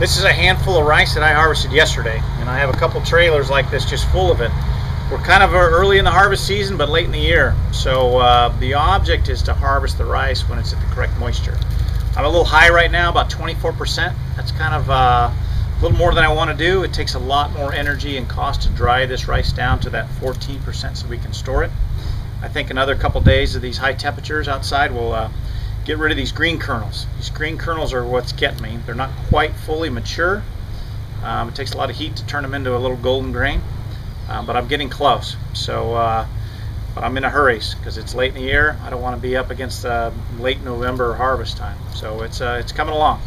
This is a handful of rice that I harvested yesterday, and I have a couple trailers like this just full of it. We're kind of early in the harvest season, but late in the year. So uh, the object is to harvest the rice when it's at the correct moisture. I'm a little high right now, about 24%. That's kind of uh, a little more than I want to do. It takes a lot more energy and cost to dry this rice down to that 14% so we can store it. I think another couple days of these high temperatures outside will uh, get rid of these green kernels. These green kernels are what's getting me. They're not quite fully mature. Um, it takes a lot of heat to turn them into a little golden grain, uh, but I'm getting close. So, uh, but I'm in a hurry because it's late in the year. I don't want to be up against uh, late November harvest time. So it's uh, it's coming along.